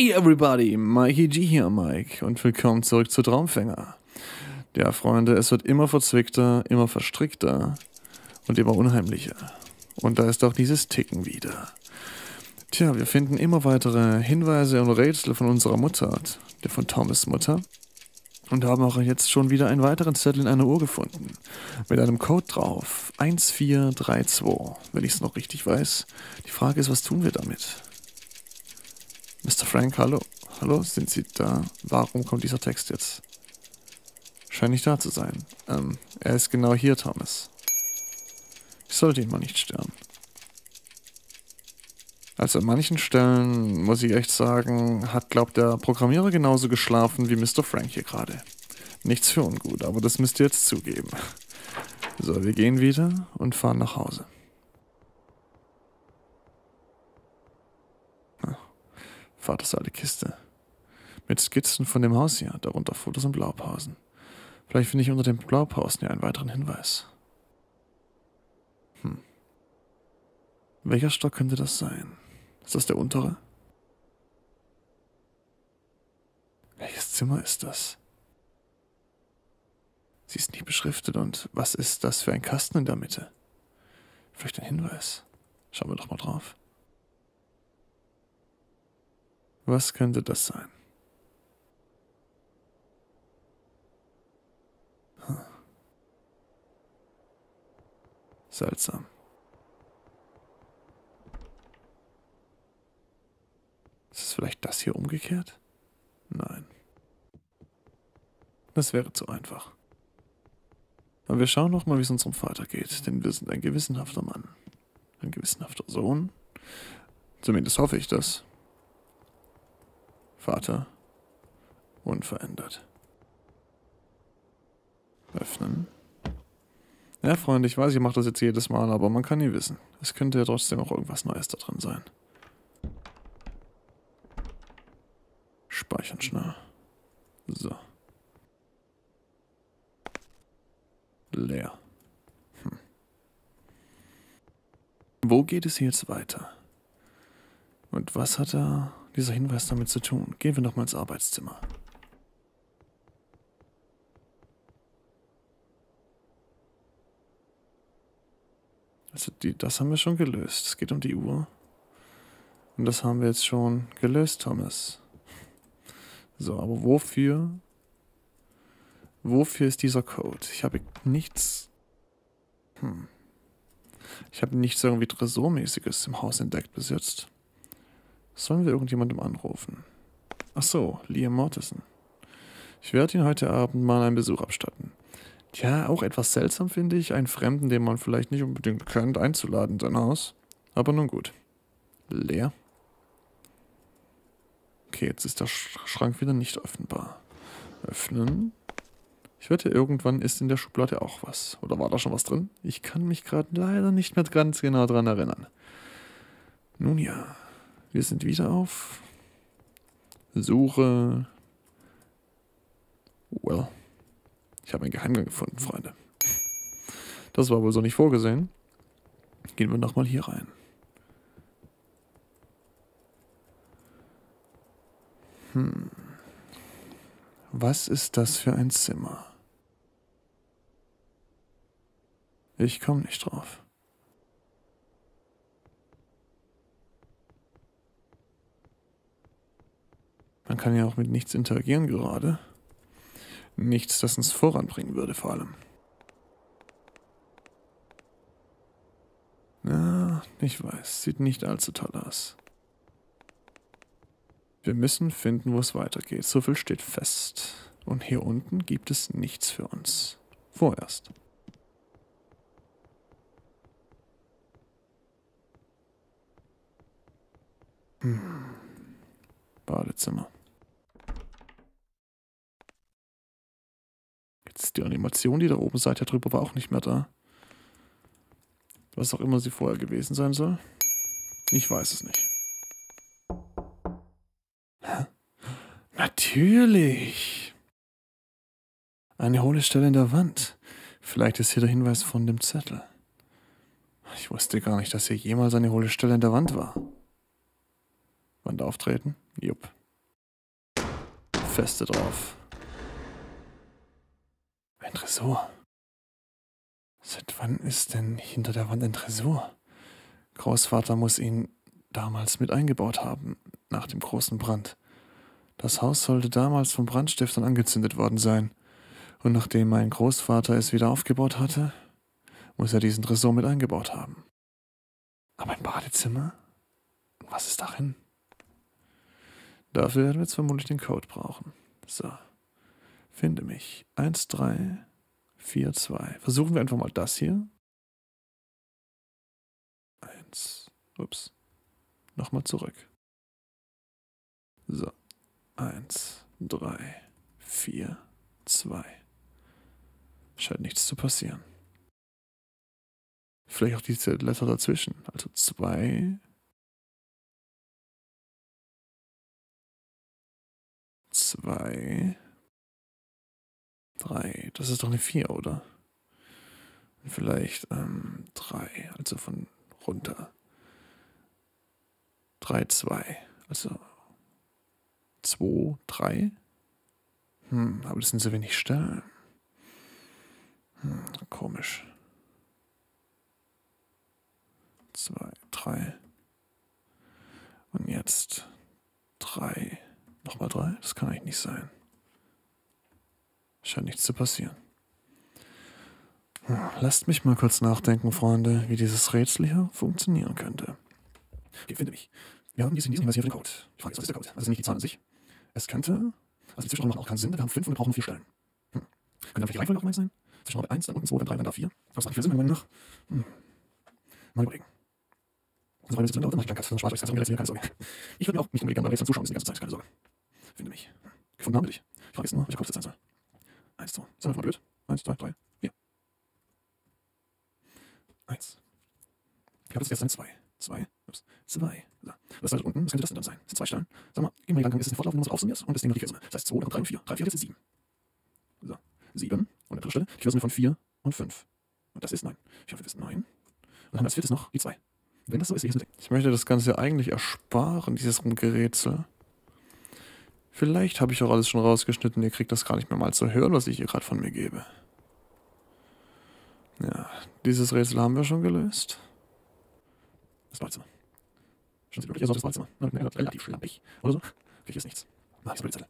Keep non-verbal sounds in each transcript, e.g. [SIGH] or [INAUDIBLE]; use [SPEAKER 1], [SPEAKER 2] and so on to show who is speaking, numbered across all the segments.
[SPEAKER 1] Hi everybody, Mikey G hier, Mike, und willkommen zurück zu Traumfänger. Ja, Freunde, es wird immer verzwickter, immer verstrickter und immer unheimlicher. Und da ist auch dieses Ticken wieder. Tja, wir finden immer weitere Hinweise und Rätsel von unserer Mutter, der von Thomas Mutter, und haben auch jetzt schon wieder einen weiteren Zettel in einer Uhr gefunden. Mit einem Code drauf. 1432, wenn ich es noch richtig weiß. Die Frage ist, was tun wir damit? Mr. Frank, hallo. Hallo, sind Sie da? Warum kommt dieser Text jetzt? Scheint nicht da zu sein. Ähm, er ist genau hier, Thomas. Ich sollte ihn mal nicht stören. Also an manchen Stellen, muss ich echt sagen, hat, glaubt der Programmierer genauso geschlafen wie Mr. Frank hier gerade. Nichts für ungut, aber das müsst ihr jetzt zugeben. So, wir gehen wieder und fahren nach Hause. Vaters alte Kiste. Mit Skizzen von dem Haus hier, darunter Fotos und Blaupausen. Vielleicht finde ich unter den Blaupausen ja einen weiteren Hinweis. Hm. Welcher Stock könnte das sein? Ist das der untere? Welches Zimmer ist das? Sie ist nicht beschriftet und was ist das für ein Kasten in der Mitte? Vielleicht ein Hinweis. Schauen wir doch mal drauf. Was könnte das sein? Hm. Seltsam. Ist es vielleicht das hier umgekehrt? Nein. Das wäre zu einfach. Aber wir schauen noch mal, wie es unserem Vater geht, denn wir sind ein gewissenhafter Mann. Ein gewissenhafter Sohn. Zumindest hoffe ich das. Vater. Unverändert. Öffnen. Ja, Freunde, ich weiß, ich mache das jetzt jedes Mal, aber man kann nie wissen. Es könnte ja trotzdem auch irgendwas Neues da drin sein. Speichern schnell. So. Leer. Hm. Wo geht es jetzt weiter? Und was hat da dieser Hinweis damit zu tun? Gehen wir nochmal ins Arbeitszimmer. Also die, das haben wir schon gelöst. Es geht um die Uhr. Und das haben wir jetzt schon gelöst, Thomas. So, aber wofür? Wofür ist dieser Code? Ich habe nichts. Hm. Ich habe nichts irgendwie Tresormäßiges im Haus entdeckt bis jetzt. Sollen wir irgendjemandem anrufen? Ach so, Liam Mortison. Ich werde ihn heute Abend mal einen Besuch abstatten. Tja, auch etwas seltsam finde ich, einen Fremden, den man vielleicht nicht unbedingt kennt, einzuladen in sein Haus. Aber nun gut. Leer. Okay, jetzt ist der Schrank wieder nicht öffnbar. Öffnen. Ich wette, irgendwann ist in der Schublade auch was. Oder war da schon was drin? Ich kann mich gerade leider nicht mehr ganz genau dran erinnern. Nun ja, wir sind wieder auf Suche. Well, ich habe einen Geheimgang gefunden, Freunde. Das war wohl so nicht vorgesehen. Gehen wir nochmal hier rein. Hm. Was ist das für ein Zimmer? Ich komme nicht drauf. Man kann ja auch mit nichts interagieren gerade. Nichts, das uns voranbringen würde, vor allem. Ja, ich weiß, sieht nicht allzu toll aus. Wir müssen finden, wo es weitergeht. So viel steht fest. Und hier unten gibt es nichts für uns. Vorerst. Hm. Badezimmer. Die Animation, die da oben seither drüber war, auch nicht mehr da. Was auch immer sie vorher gewesen sein soll. Ich weiß es nicht. Natürlich. Eine hohle Stelle in der Wand. Vielleicht ist hier der Hinweis von dem Zettel. Ich wusste gar nicht, dass hier jemals eine hohle Stelle in der Wand war. Wand auftreten? Jupp. feste drauf. Ein Tresor. Seit wann ist denn hinter der Wand ein Tresor? Großvater muss ihn damals mit eingebaut haben, nach dem großen Brand. Das Haus sollte damals von Brandstiftern angezündet worden sein. Und nachdem mein Großvater es wieder aufgebaut hatte, muss er diesen Tresor mit eingebaut haben. Aber ein Badezimmer? Was ist darin? Dafür werden wir jetzt vermutlich den Code brauchen. So. Finde mich. 1, 3, 4, 2. Versuchen wir einfach mal das hier. 1. Ups. Nochmal zurück. So. 1, 3, 4, 2. Scheint nichts zu passieren. Vielleicht auch diese Letter dazwischen. Also 2. Zwei. Drei. Das ist doch eine Vier, oder? Vielleicht ähm, drei, also von runter. Drei, zwei. Also zwei, drei. Hm, aber das sind so wenig Stellen. Hm, komisch. Zwei, drei. Und jetzt drei. Nochmal drei? Das kann eigentlich nicht sein. Scheint nichts zu passieren. Hm, lasst mich mal kurz nachdenken, Freunde, wie dieses Rätsel hier funktionieren könnte. Okay, finde mich. Wir haben diesen, diesen Hinweis hier für den Code. Die Frage ist, was ist der Code? Also nicht die Zahl an sich. Es könnte, also die Zwischenräume machen auch keinen Sinn, wir haben fünf und wir brauchen vier Stellen. Hm. Könnte dann vielleicht die Reihenfolge auch mal sein? Zwischenraum 1, dann unten 2, dann 3, dann da 4. Was macht viel Sinn, meiner Meinung nach? Hm. Mal überlegen. War ein bisschen drin, aber ich dann spart euch das ganze keine Sorge. Ich würde mir auch nicht unbedingt gerne beim Rätsel zuschauen müssen die ganze Zeit, keine Sorge. Finde mich. Gefunden haben wir dich. Ich frage jetzt nur, welcher Kopf das sein soll. Eins, zwei. Einfach mal blöd. Eins, zwei, drei, vier. Eins. Ich habe jetzt erst ein zwei. Zwei. Ups. Zwei. So. Was ist unten? Was könnte das denn dann sein? Das sind zwei Stellen. Sag mal, gehen wir Gedanken, ist es eine Fortlauf, wenn man es aufsummiert und das Ding noch die Quersumme. Das heißt 2, dann 3 und 4. 3, 4, jetzt ist 7. So. 7. Und an dritte Stelle die Quersumme von 4 und 5. Und das ist 9. 4 und 5 ist 9. Und dann haben wir als viertes noch die 2. Wenn das so ist, ich, ich möchte das Ganze eigentlich ersparen, dieses Rumgerätsel. Vielleicht habe ich auch alles schon rausgeschnitten, ihr kriegt das gar nicht mehr mal zu hören, was ich hier gerade von mir gebe. Ja, dieses Rätsel haben wir schon gelöst. Das Badezimmer. Schon sieht wirklich aus, das Badezimmer. Relativ schlampig. Oder so. Okay, hier ist nichts. Ah, hier ist die Zettel.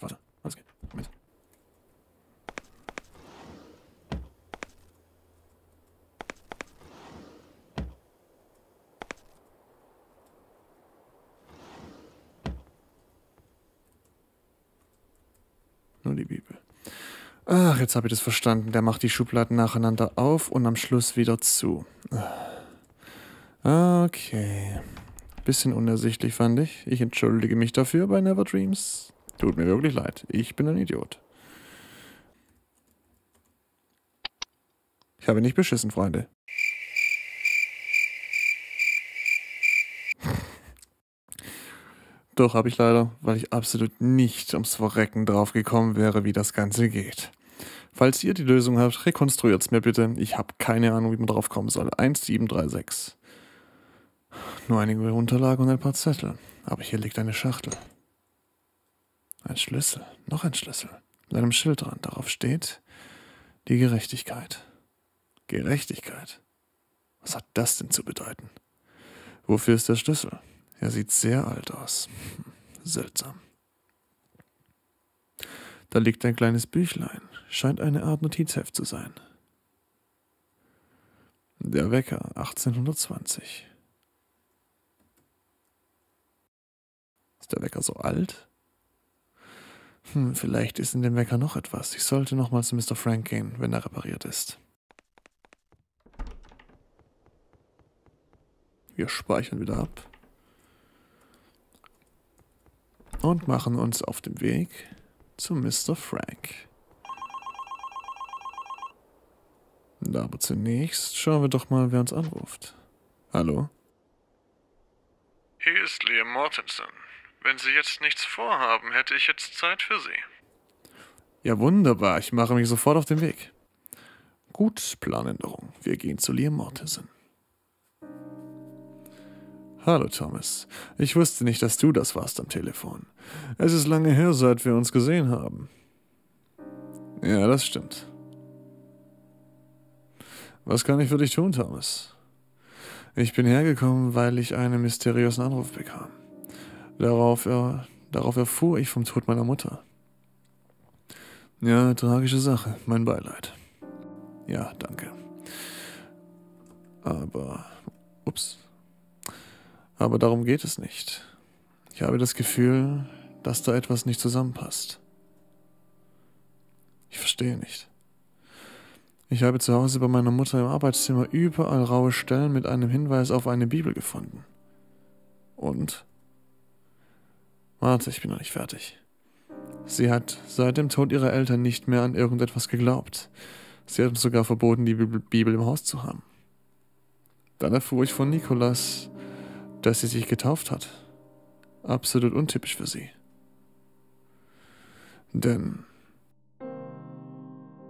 [SPEAKER 1] Warte, alles geht. Moment. Nur die Bibel. Ach, jetzt habe ich das verstanden. Der macht die Schubladen nacheinander auf und am Schluss wieder zu. Okay. Bisschen unersichtlich fand ich. Ich entschuldige mich dafür bei Never Dreams. Tut mir wirklich leid. Ich bin ein Idiot. Ich habe nicht beschissen, Freunde. Doch habe ich leider, weil ich absolut nicht ums Verrecken drauf gekommen wäre, wie das Ganze geht. Falls ihr die Lösung habt, rekonstruiert es mir bitte. Ich habe keine Ahnung, wie man drauf kommen soll. 1736. Nur einige Unterlagen und ein paar Zettel. Aber hier liegt eine Schachtel. Ein Schlüssel. Noch ein Schlüssel. Mit einem Schild dran. Darauf steht die Gerechtigkeit. Gerechtigkeit. Was hat das denn zu bedeuten? Wofür ist der Schlüssel? Er sieht sehr alt aus. Seltsam. Da liegt ein kleines Büchlein. Scheint eine Art Notizheft zu sein. Der Wecker 1820. Ist der Wecker so alt? Hm, vielleicht ist in dem Wecker noch etwas. Ich sollte nochmal zu Mr. Frank gehen, wenn er repariert ist. Wir speichern wieder ab. und machen uns auf den Weg zu Mr. Frank. Aber zunächst schauen wir doch mal, wer uns anruft. Hallo?
[SPEAKER 2] Hier ist Liam Mortensen. Wenn Sie jetzt nichts vorhaben, hätte ich jetzt Zeit für Sie.
[SPEAKER 1] Ja, wunderbar. Ich mache mich sofort auf den Weg. Gut, Planänderung. Wir gehen zu Liam Mortensen. Hallo Thomas. Ich wusste nicht, dass du das warst am Telefon. Es ist lange her, seit wir uns gesehen haben. Ja, das stimmt. Was kann ich für dich tun, Thomas? Ich bin hergekommen, weil ich einen mysteriösen Anruf bekam. Darauf, er, darauf erfuhr ich vom Tod meiner Mutter. Ja, tragische Sache. Mein Beileid. Ja, danke. Aber, ups. Aber darum geht es nicht. Ich habe das Gefühl, dass da etwas nicht zusammenpasst. Ich verstehe nicht. Ich habe zu Hause bei meiner Mutter im Arbeitszimmer überall raue Stellen mit einem Hinweis auf eine Bibel gefunden. Und? Warte, ich bin noch nicht fertig. Sie hat seit dem Tod ihrer Eltern nicht mehr an irgendetwas geglaubt. Sie hat uns sogar verboten, die Bibel im Haus zu haben. Dann erfuhr ich von Nikolas, dass sie sich getauft hat. Absolut untypisch für sie. Denn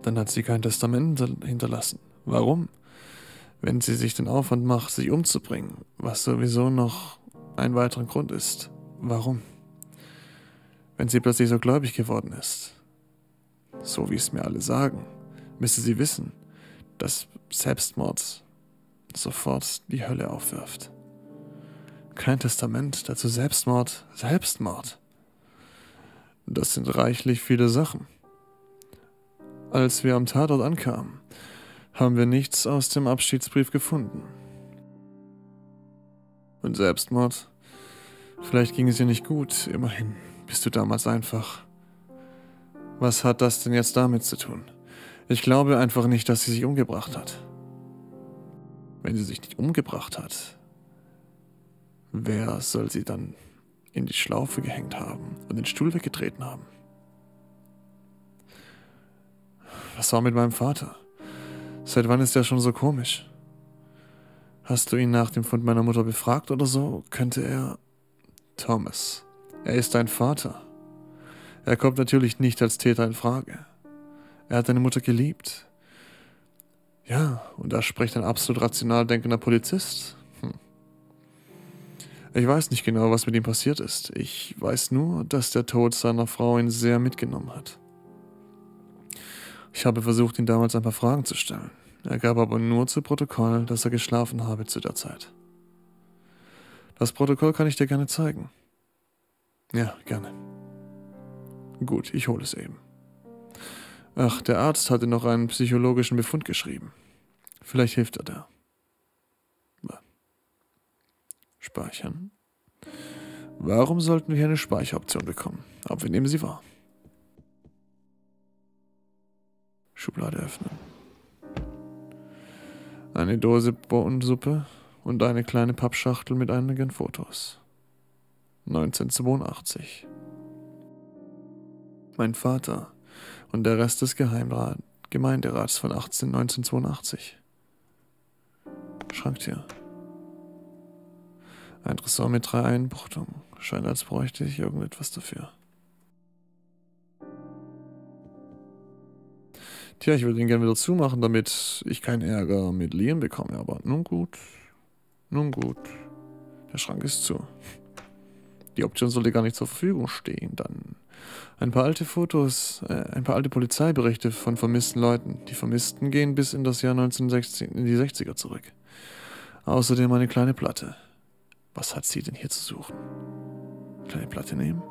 [SPEAKER 1] dann hat sie kein Testament hinterlassen. Warum? Wenn sie sich den Aufwand macht, sich umzubringen, was sowieso noch ein weiterer Grund ist. Warum? Wenn sie plötzlich so gläubig geworden ist. So wie es mir alle sagen, müsste sie wissen, dass Selbstmord sofort die Hölle aufwirft. Kein Testament, dazu Selbstmord, Selbstmord. Das sind reichlich viele Sachen. Als wir am Tatort ankamen, haben wir nichts aus dem Abschiedsbrief gefunden. Und Selbstmord? Vielleicht ging es ihr nicht gut, immerhin bist du damals einfach. Was hat das denn jetzt damit zu tun? Ich glaube einfach nicht, dass sie sich umgebracht hat. Wenn sie sich nicht umgebracht hat, wer soll sie dann in die Schlaufe gehängt haben und den Stuhl weggetreten haben? Was war mit meinem Vater? Seit wann ist er schon so komisch? Hast du ihn nach dem Fund meiner Mutter befragt oder so? Könnte er. Thomas, er ist dein Vater. Er kommt natürlich nicht als Täter in Frage. Er hat deine Mutter geliebt. Ja, und da spricht ein absolut rational denkender Polizist. Hm. Ich weiß nicht genau, was mit ihm passiert ist. Ich weiß nur, dass der Tod seiner Frau ihn sehr mitgenommen hat. Ich habe versucht, ihn damals ein paar Fragen zu stellen. Er gab aber nur zu Protokoll, dass er geschlafen habe zu der Zeit. Das Protokoll kann ich dir gerne zeigen. Ja, gerne. Gut, ich hole es eben. Ach, der Arzt hatte noch einen psychologischen Befund geschrieben. Vielleicht hilft er da. Speichern. Warum sollten wir eine Speicheroption bekommen? Aber wir nehmen sie wahr. Schublade öffnen. Eine Dose Bohnensuppe und eine kleine Pappschachtel mit einigen Fotos. 1982. Mein Vater und der Rest des Geheimrat Gemeinderats von 18 1982. Schranktür. Ein Tresor mit drei Einbuchtungen. Scheint, als bräuchte ich irgendetwas dafür. Tja, ich würde ihn gerne wieder zumachen, damit ich keinen Ärger mit Liam bekomme. Aber nun gut. Nun gut. Der Schrank ist zu. Die Option sollte gar nicht zur Verfügung stehen. Dann ein paar alte Fotos, äh, ein paar alte Polizeiberichte von vermissten Leuten. Die Vermissten gehen bis in das Jahr 1960, in die 60er zurück. Außerdem eine kleine Platte. Was hat sie denn hier zu suchen? Kleine Platte nehmen?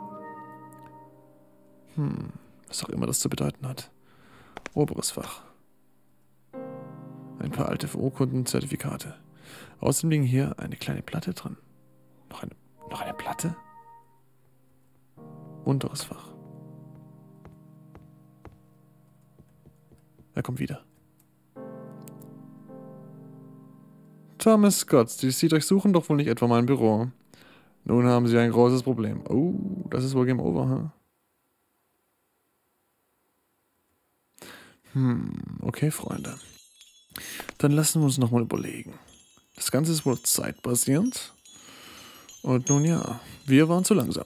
[SPEAKER 1] Hm, was auch immer das zu bedeuten hat. Oberes Fach. Ein paar alte Urkunden, Zertifikate. Außerdem liegen hier eine kleine Platte drin. Noch eine, noch eine Platte? Unteres Fach. Er kommt wieder. Thomas Scott, die Sie durchsuchen doch wohl nicht etwa mein Büro. Nun haben Sie ein großes Problem. Oh, das ist wohl Game Over, huh? Hm, okay, Freunde. Dann lassen wir uns nochmal überlegen. Das Ganze ist wohl zeitbasierend. Und nun ja, wir waren zu langsam.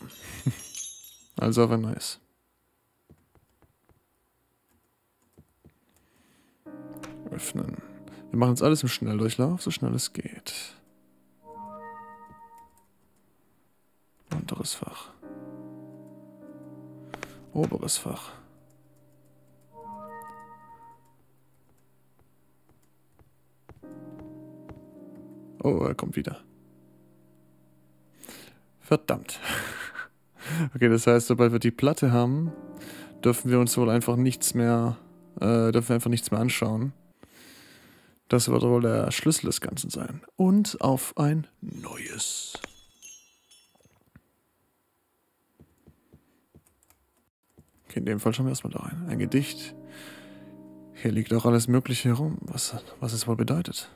[SPEAKER 1] [LAUGHS] also ein neues. Öffnen. Wir machen jetzt alles im Schnelldurchlauf, so schnell es geht. Unteres Fach. Oberes Fach. Oh, er kommt wieder. Verdammt. [LAUGHS] Okay, das heißt, sobald wir die Platte haben, dürfen wir uns wohl einfach nichts mehr, äh, dürfen wir einfach nichts mehr anschauen. Das wird wohl der Schlüssel des Ganzen sein. Und auf ein neues. Okay, in dem Fall schauen wir erstmal da rein. Ein Gedicht. Hier liegt auch alles Mögliche herum, was, was es wohl bedeutet.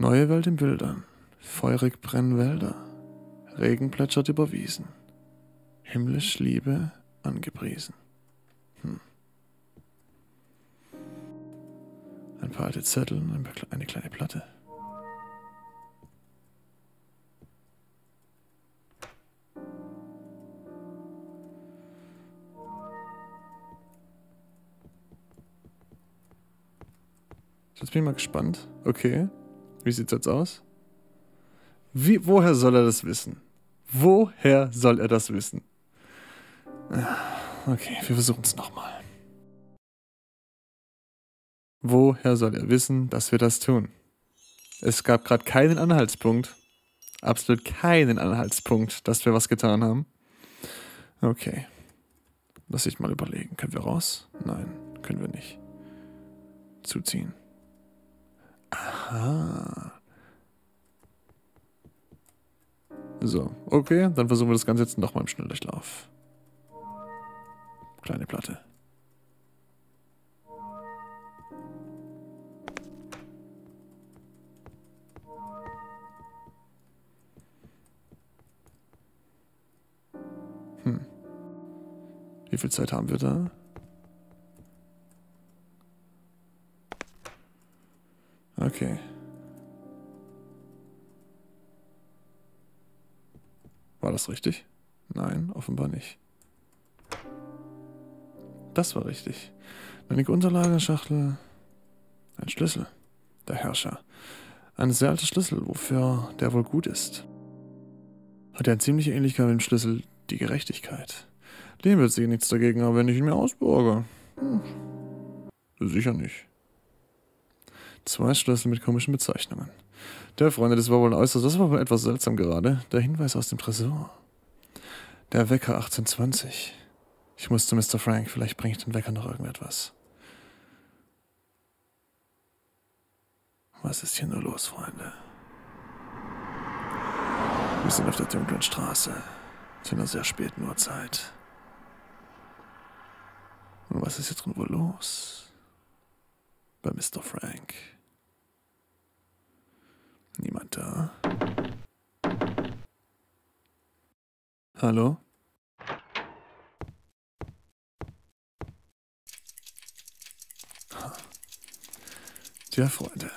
[SPEAKER 1] Neue Welt im Wildern. Feurig brennen Wälder. Regen plätschert über Wiesen. Himmlisch Liebe angepriesen. Hm. Ein paar alte Zettel und eine kleine Platte. Jetzt bin ich mal gespannt. Okay. Wie sieht's jetzt aus? Wie, woher soll er das wissen? Woher soll er das wissen? Okay, wir versuchen es nochmal. Woher soll er wissen, dass wir das tun? Es gab gerade keinen Anhaltspunkt. Absolut keinen Anhaltspunkt, dass wir was getan haben. Okay. Lass ich mal überlegen. Können wir raus? Nein, können wir nicht. Zuziehen. Aha. So, okay, dann versuchen wir das Ganze jetzt nochmal im Schnelldurchlauf. Kleine Platte. Hm. Wie viel Zeit haben wir da? Okay. War das richtig? Nein, offenbar nicht. Das war richtig. Eine Unterlagenschachtel. Ein Schlüssel. Der Herrscher. Ein sehr alter Schlüssel, wofür der wohl gut ist. Hat er eine ziemliche Ähnlichkeit mit dem Schlüssel die Gerechtigkeit. Dem wird sich nichts dagegen haben, wenn ich ihn mir ausborge. Hm. Sicher nicht. Zwei Schlüssel mit komischen Bezeichnungen. Der Freunde, das war wohl äußerst, das war wohl etwas seltsam gerade. Der Hinweis aus dem Tresor. Der Wecker 1820. Ich muss zu Mr. Frank, vielleicht bringt den Wecker noch irgendetwas. Was ist hier nur los, Freunde? Wir sind auf der dunklen Straße zu einer sehr späten Uhrzeit. Und was ist hier drin wohl los? Bei Mr. Frank. Niemand da. Hallo? Tja, Freunde.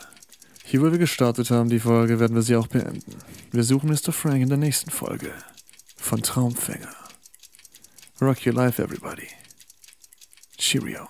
[SPEAKER 1] Hier, wo wir gestartet haben, die Folge, werden wir sie auch beenden. Wir suchen Mr. Frank in der nächsten Folge von Traumfänger. Rock your life, everybody. Cheerio.